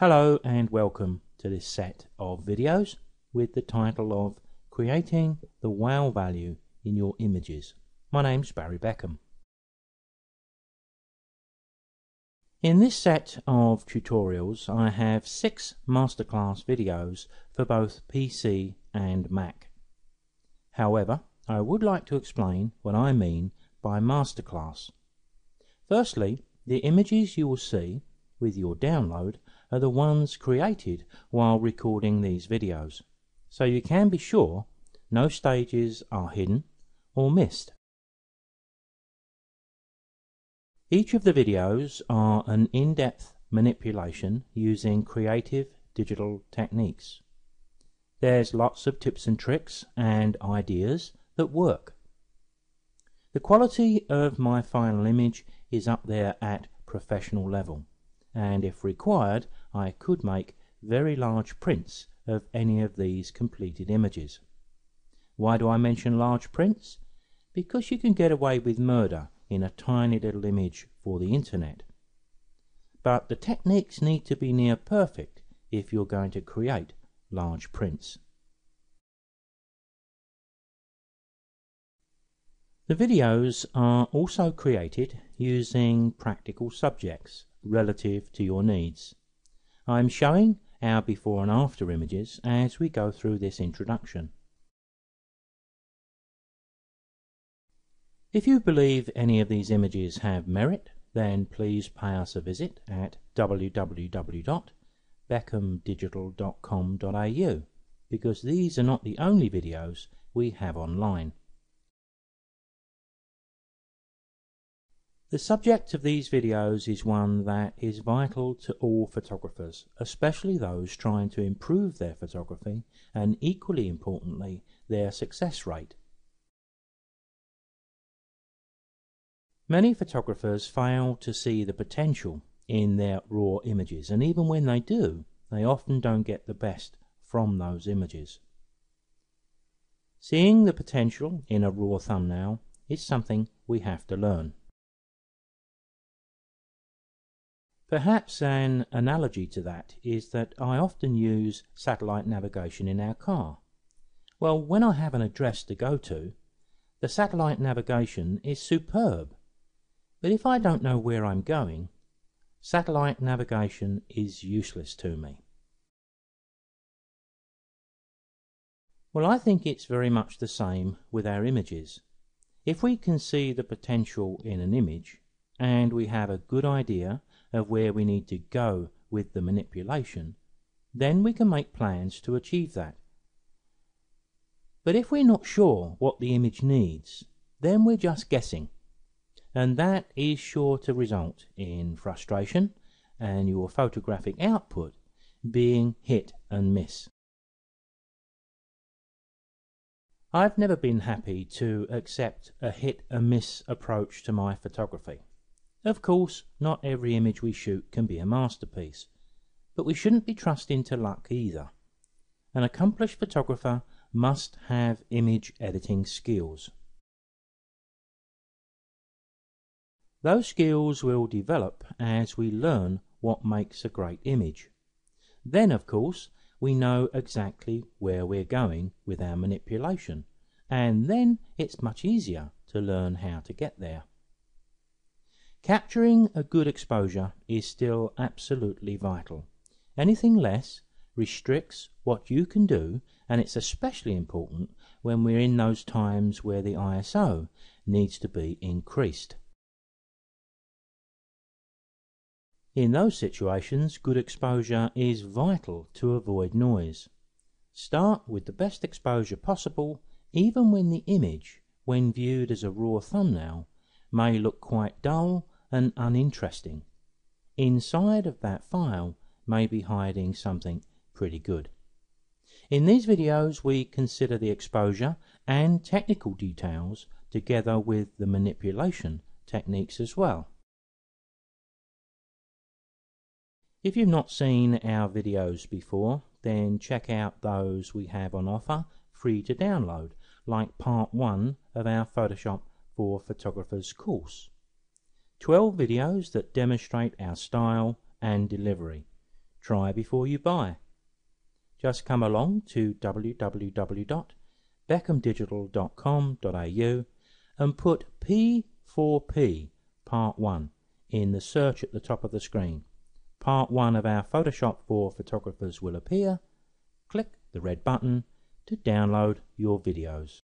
Hello and welcome to this set of videos with the title of Creating the Wow Value in Your Images. My name's Barry Beckham. In this set of tutorials I have six masterclass videos for both PC and Mac. However, I would like to explain what I mean by masterclass. Firstly, the images you will see with your download are the ones created while recording these videos, so you can be sure no stages are hidden or missed. Each of the videos are an in-depth manipulation using creative digital techniques. There's lots of tips and tricks and ideas that work. The quality of my final image is up there at professional level and if required I could make very large prints of any of these completed images. Why do I mention large prints? Because you can get away with murder in a tiny little image for the internet. But the techniques need to be near perfect if you're going to create large prints. The videos are also created using practical subjects relative to your needs. I am showing our before and after images as we go through this introduction. If you believe any of these images have merit, then please pay us a visit at www.beckhamdigital.com.au because these are not the only videos we have online. The subject of these videos is one that is vital to all photographers, especially those trying to improve their photography and equally importantly their success rate. Many photographers fail to see the potential in their raw images and even when they do, they often don't get the best from those images. Seeing the potential in a raw thumbnail is something we have to learn. Perhaps an analogy to that is that I often use satellite navigation in our car. Well, when I have an address to go to, the satellite navigation is superb. But if I don't know where I'm going, satellite navigation is useless to me. Well, I think it's very much the same with our images. If we can see the potential in an image, and we have a good idea of where we need to go with the manipulation, then we can make plans to achieve that. But if we're not sure what the image needs, then we're just guessing. And that is sure to result in frustration and your photographic output being hit and miss. I've never been happy to accept a hit and miss approach to my photography. Of course, not every image we shoot can be a masterpiece, but we shouldn't be trusting to luck either. An accomplished photographer must have image editing skills. Those skills will develop as we learn what makes a great image. Then, of course, we know exactly where we're going with our manipulation, and then it's much easier to learn how to get there. Capturing a good exposure is still absolutely vital. Anything less restricts what you can do, and it's especially important when we're in those times where the ISO needs to be increased. In those situations, good exposure is vital to avoid noise. Start with the best exposure possible, even when the image, when viewed as a raw thumbnail, may look quite dull and uninteresting. Inside of that file may be hiding something pretty good. In these videos we consider the exposure and technical details together with the manipulation techniques as well. If you've not seen our videos before, then check out those we have on offer free to download, like part 1 of our Photoshop for Photographers course. 12 videos that demonstrate our style and delivery. try before you buy. Just come along to www.beckhamdigital.com.au and put P4P Part 1 in the search at the top of the screen. Part 1 of our Photoshop for photographers will appear. Click the red button to download your videos.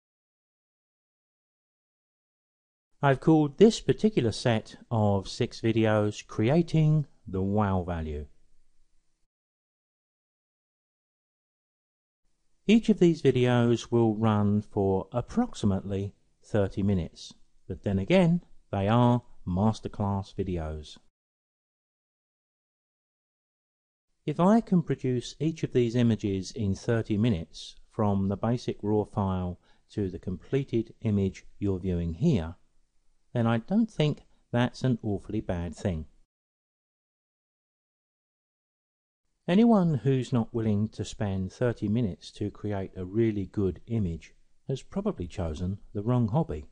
I've called this particular set of six videos Creating the Wow Value. Each of these videos will run for approximately 30 minutes, but then again, they are masterclass videos. If I can produce each of these images in 30 minutes from the basic raw file to the completed image you're viewing here, then I don't think that's an awfully bad thing. Anyone who's not willing to spend 30 minutes to create a really good image has probably chosen the wrong hobby.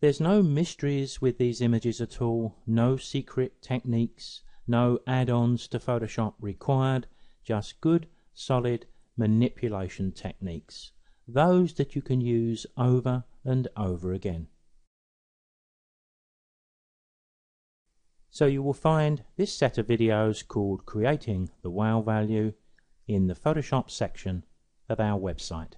There's no mysteries with these images at all, no secret techniques, no add-ons to Photoshop required, just good, solid manipulation techniques those that you can use over and over again. So you will find this set of videos called Creating the Wow Value in the Photoshop section of our website.